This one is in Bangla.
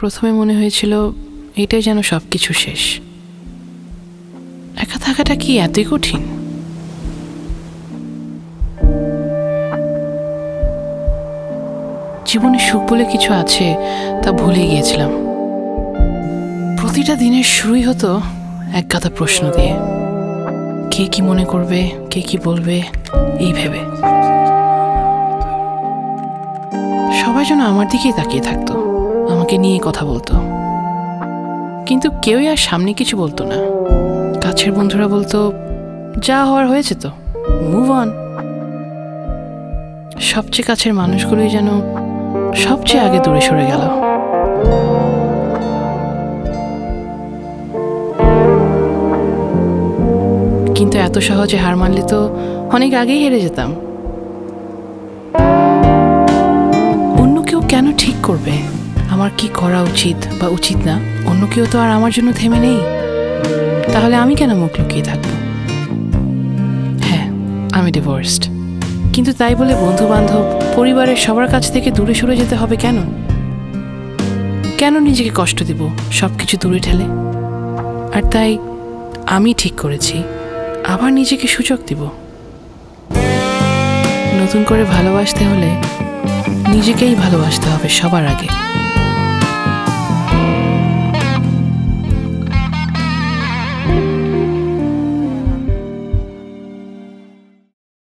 প্রথমে মনে হয়েছিল, এটাই যেন সব কিছু শেষ। একা থাকাটা কি এতই কঠিন? জীবনে সুখ বলে কিছু আছে, তা ভুলে গিয়েছিলাম। প্রতিটা দিনের শুরুই হতো এক গাদা প্রশ্ন দিয়ে। কে কি মনে করবে, কে কি বলবে, এই ভেবে। সবাই যেন আমার দিকেই তাকিয়ে থাকতো। আমাকে নিয়ে কথা বলতো। কিন্তু কেউই আর সামনে কিছু বলতো না। কাছের বন্ধুরা বলতো, যা হওয়ার হয়েছে তো মুভ অন সবচেয়ে কাছের মানুষগুলোই যেন সবচেয়ে আগে দূরে সরে গেল। কিন্তু এত সহজে হার মানলে তো অনেক আগেই হেরে যেতাম। অন্য কেউ কেন ঠিক করবে? আমার কি করা উচিত বা উচিত না? অন্য কেউ তো আর আমার জন্য থেমে নেই। তাহলে আমি কেন মুখ লুকিয়ে থাকব? হ্যাঁ আমি ডিভোর্সড কিন্তু তাই বলে বন্ধু বান্ধব পরিবারের সবার কাছ থেকে দূরে সরে যেতে হবে কেন? কেন নিজেকে কষ্ট দিব সব কিছু দূরে ঠেলে? আর তাই আমি ঠিক করেছি, আবার নিজেকে সুযোগ দিব। নতুন করে ভালোবাসতে হলে নিজেকেই ভালোবাসতে হবে সবার আগে।